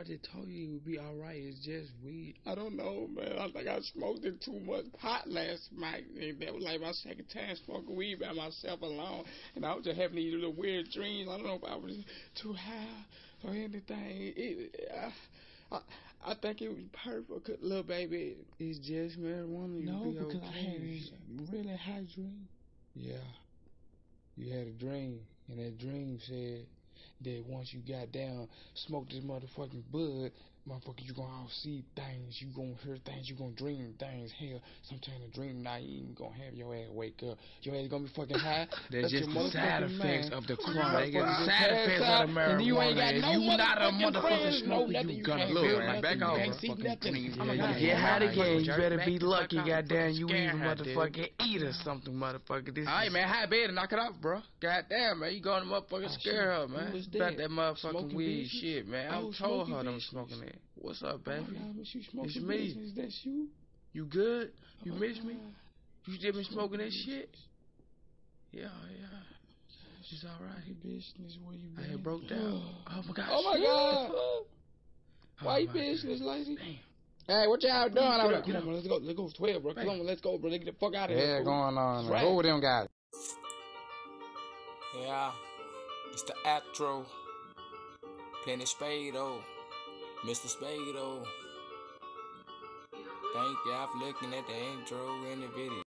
I just told you it would be alright. It's just weed. I don't know, man. I think I smoked it too much pot last night. And that was like my second time smoking weed by myself alone. And I was just having these little weird dreams. I don't know if I was too high or anything. It, I, I, I think it was perfect. 'cause Little baby, it's just marijuana. No, You'll be because I had okay. this really high dream. Yeah. You had a dream, and that dream said that once you got down, smoke this motherfucking bud, motherfucker, you gonna all see things, you gonna hear things, you gonna dream things. Hell, sometimes a dream not even gonna have your ass wake up. Your ass gonna be fucking high. That's just the side effects of the You crime. They get the side effects of the and you ain't got marijuana. no You not a motherfucking motherfucker friends, no you You gonna can't look like back you off. can't see nothing. clean. My Yeah, you Yeah, get high again. You better be lucky, goddamn. You even scare her, dude. motherfucking eat or something, motherfucker. This Alright, man, high bed and knock it off, bro. Goddamn, man, you going to motherfucking Oh, scare her, man. Who About that? that motherfucking Smoking weed business? shit, man. I Oh, told smoking her I'm smoking that. What's up, baby? Oh, nah, but you smoking It's me. business, That's you. You good? You Oh, miss me? You still been smoking that shit? Yeah, yeah. She's alright. Your business where you I had broke down. Oh my god. Oh my God. Oh Why you my business, God. lazy? Damn. Hey, what y'all doing? Get I'm up, get come up. on, let's go. Let's go 12, bro. Come Hey. on, let's go, bro. Let's get the fuck out of here. fool. going on. Right. with them guys? Yeah, the Astro. Penny Spaido. Mr. Spaido. Thank y'all for looking at the intro in the video.